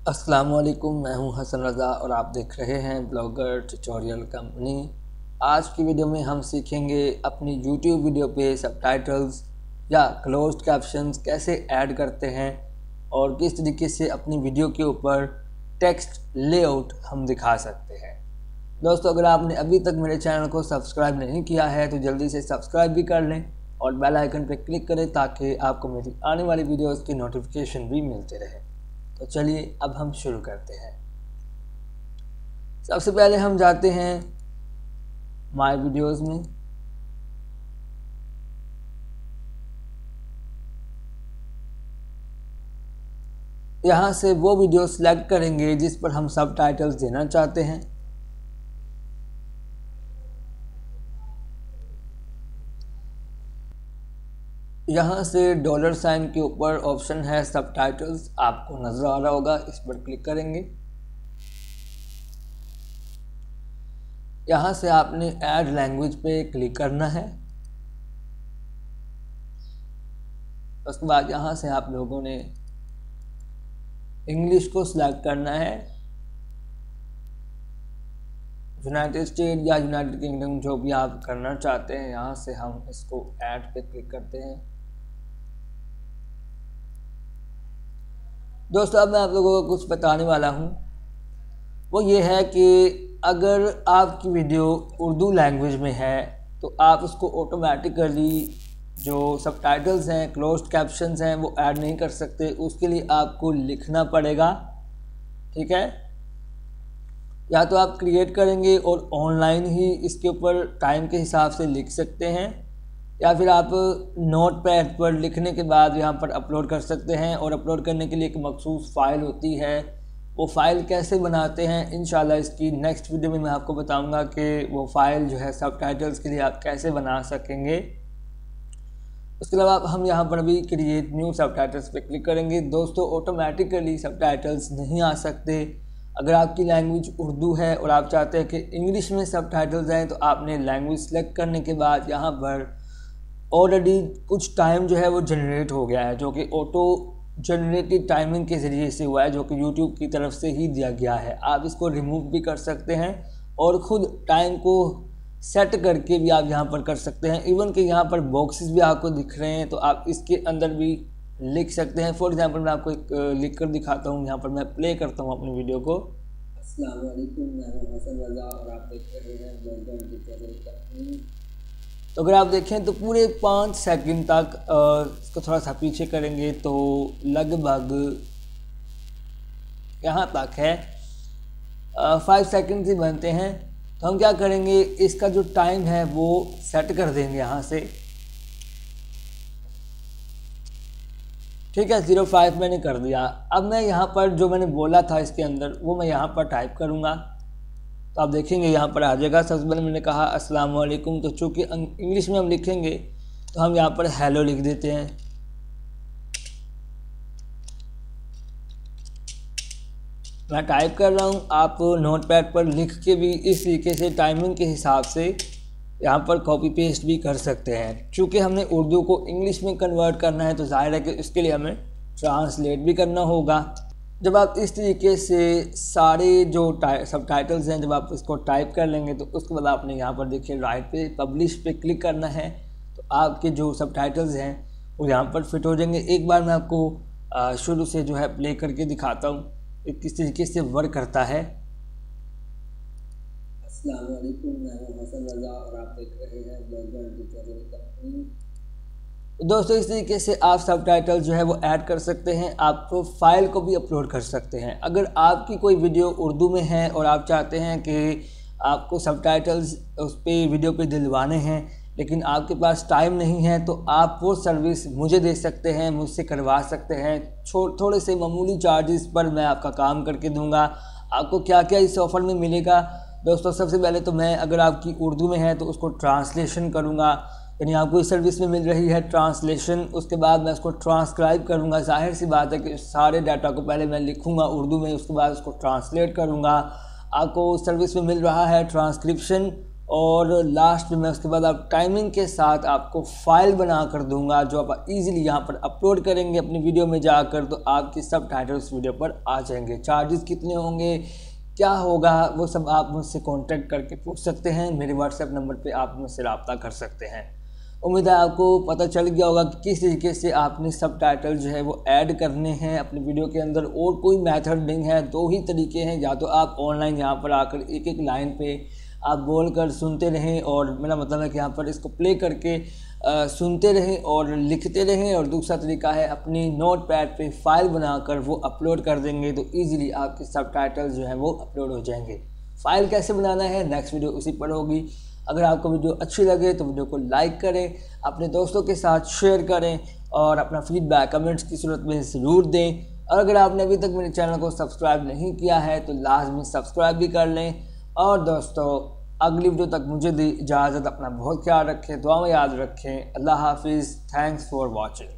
अस्सलाम वालेकुम मैं हूँ हसन रज़ा और आप देख रहे हैं ब्लॉगर ट्यूटोरियल कंपनी। आज की वीडियो में हम सीखेंगे अपनी यूट्यूब वीडियो पे सबटाइटल्स या क्लोज्ड कैप्शंस कैसे ऐड करते हैं और किस तरीके से अपनी वीडियो के ऊपर टेक्स्ट लेआउट हम दिखा सकते हैं। दोस्तों, अगर आपने अभी तक मेरे चैनल को सब्सक्राइब नहीं किया है तो जल्दी से सब्सक्राइब भी कर लें और बेल आइकन पर क्लिक करें ताकि आपको मेरी आने वाली वीडियोज़ की नोटिफिकेशन भी मिलते रहे। तो चलिए अब हम शुरू करते हैं। सबसे पहले हम जाते हैं माय वीडियोस में। यहाँ से वो वीडियो सेलेक्ट करेंगे जिस पर हम सब टाइटल्स देना चाहते हैं। यहाँ से डॉलर साइन के ऊपर ऑप्शन है सब टाइटल्स आपको नज़र आ रहा होगा, इस पर क्लिक करेंगे। यहाँ से आपने ऐड लैंग्वेज पे क्लिक करना है। उसके बाद यहाँ से आप लोगों ने इंग्लिश को सिलेक्ट करना है। यूनाइटेड स्टेट या यूनाइटेड किंगडम जो भी आप करना चाहते हैं, यहाँ से हम इसको ऐड पे क्लिक करते हैं। दोस्तों, अब मैं आप लोगों को कुछ बताने वाला हूँ। वो ये है कि अगर आपकी वीडियो उर्दू लैंग्वेज में है तो आप उसको ऑटोमेटिकली जो सब टाइटल्स हैं क्लोज कैप्शन हैं, वो ऐड नहीं कर सकते। उसके लिए आपको लिखना पड़ेगा, ठीक है? या तो आप क्रिएट करेंगे और ऑनलाइन ही इसके ऊपर टाइम के हिसाब से लिख सकते हैं। या फिर आप नोट पैड पर लिखने के बाद यहाँ पर अपलोड कर सकते हैं और अपलोड करने के लिए एक मखसूस फ़ाइल होती है। वो फ़ाइल कैसे बनाते हैं? इन इसकी नेक्स्ट वीडियो में मैं आपको बताऊँगा कि वो फ़ाइल जो है सब टाइटल्स के लिए आप कैसे बना सकेंगे। उसके अलावा हम यहाँ पर अभी क्रिएट न्यू सब पे क्लिक करेंगे। दोस्तों ऑटोमेटिकली सब टाइटल्स नहीं आ सकते। अगर आपकी लैंग्वेज उर्दू है और आप चाहते हैं कि इंग्लिश में सब टाइटल्स आएँ तो आपने लैंग्वेज सेलेक्ट करने के बाद यहाँ पर ऑलरेडी कुछ टाइम जो है वो जनरेट हो गया है, जो कि ऑटो जनरेटेड टाइमिंग के ज़रिए से हुआ है, जो कि यूट्यूब की तरफ़ से ही दिया गया है। आप इसको रिमूव भी कर सकते हैं और ख़ुद टाइम को सेट करके भी आप यहाँ पर कर सकते हैं। इवन कि यहाँ पर बॉक्सेस भी आपको दिख रहे हैं तो आप इसके अंदर भी लिख सकते हैं। फॉर एग्जांपल मैं आपको एक लिख कर दिखाता हूँ। यहाँ पर मैं प्ले करता हूँ अपनी वीडियो को। वालेकुम मैं हसन रज़ा और आप देख रहे हैं तो अगर आप देखें तो पूरे पाँच सेकंड तक इसको थोड़ा सा पीछे करेंगे तो लगभग यहाँ तक है। फाइव सेकंड ही बनते हैं। तो हम क्या करेंगे, इसका जो टाइम है वो सेट कर देंगे यहाँ से। ठीक है ज़ीरो फाइव मैंने कर दिया। अब मैं यहाँ पर जो मैंने बोला था इसके अंदर, वो मैं यहाँ पर टाइप करूँगा। तो आप देखेंगे यहाँ पर आ जाएगा सबसे पहले मैंने कहा, अस्सलाम वालेकुम तो चूँकि इंग्लिश में हम लिखेंगे तो हम यहाँ पर हेलो लिख देते हैं। मैं टाइप कर रहा हूँ, आप नोट पैड पर लिख के भी इस तरीके से टाइमिंग के हिसाब से यहाँ पर कॉपी पेस्ट भी कर सकते हैं। चूँकि हमने उर्दू को इंग्लिश में कन्वर्ट करना है तो ज़ाहिर है कि इसके लिए हमें ट्रांसलेट भी करना होगा। जब आप इस तरीके से सारे जो सब टाइटल्स हैं, जब आप इसको टाइप कर लेंगे तो उसके बाद आपने यहाँ पर देखिए राइट पे पब्लिश पे क्लिक करना है। तो आपके जो सब टाइटल्स हैं, वो यहाँ पर फिट हो जाएँगे। एक बार मैं आपको शुरू से जो है प्ले करके दिखाता हूँ किस तरीके से वर्क करता है। वालेकुम मैं हसन रज़ा और आप देख रहे हैं ब्लॉगर दोस्तों, इस तरीके से आप सब टाइटल जो है वो ऐड कर सकते हैं, आप फ़ाइल को भी अपलोड कर सकते हैं। अगर आपकी कोई वीडियो उर्दू में है और आप चाहते हैं कि आपको सब टाइटल्स उस पर वीडियो पे दिलवाने हैं, लेकिन आपके पास टाइम नहीं है तो आप वो सर्विस मुझे दे सकते हैं, मुझसे करवा सकते हैं। छो, थोड़े से मामूली चार्जेस पर मैं आपका काम करके दूँगा। आपको क्या क्या इस ऑफ़र में मिलेगा? दोस्तों, सबसे पहले तो मैं, अगर आपकी उर्दू में है तो उसको ट्रांसलेशन करूँगा। यानी आपको इस सर्विस में मिल रही है ट्रांसलेशन उसके बाद मैं उसको ट्रांसक्राइब करूँगा। ज़ाहिर सी बात है कि सारे डाटा को पहले मैं लिखूँगा उर्दू में, उसके बाद उसको ट्रांसलेट करूँगा। आपको उस सर्विस में मिल रहा है ट्रांसक्रिप्शन और लास्ट में उसके बाद आप टाइमिंग के साथ आपको फ़ाइल बना कर दूँगा, जो आप इजीली यहाँ पर अपलोड करेंगे अपनी वीडियो में जाकर तो आपके सब टाइटल्स वीडियो पर आ जाएँगे। चार्जेस कितने होंगे, क्या होगा, वो सब आप मुझसे कांटेक्ट करके पूछ सकते हैं। मेरे व्हाट्सएप नंबर पे आप मुझसे रबता कर सकते हैं। उम्मीद है आपको पता चल गया होगा कि किस तरीके से आपने सब टाइटल जो है वो ऐड करने हैं अपनी वीडियो के अंदर और कोई मेथड नहीं है दो ही तरीके हैं। या तो आप ऑनलाइन यहाँ पर आकर एक एक लाइन पे आप बोल कर सुनते रहें और मेरा मतलब है कि यहाँ पर इसको प्ले करके आ, सुनते रहें और लिखते रहें और दूसरा तरीका है अपनी नोट पैड पर फ़ाइल बनाकर वो अपलोड कर देंगे तो ईज़िली आपके सब टाइटल जो हैं वो अपलोड हो जाएँगे। फ़ाइल कैसे बनाना है? नेक्स्ट वीडियो उसी पर होगी। अगर आपको वीडियो अच्छी लगे तो वीडियो को लाइक करें, अपने दोस्तों के साथ शेयर करें और अपना फीडबैक कमेंट्स की सूरत में ज़रूर दें। और अगर आपने अभी तक मेरे चैनल को सब्सक्राइब नहीं किया है तो लाजमी सब्सक्राइब भी कर लें। और दोस्तों, अगली वीडियो तक मुझे दी इजाज़त, अपना बहुत ख्याल रखें दुआ में याद रखें। अल्लाह हाफिज़। Thanks for watching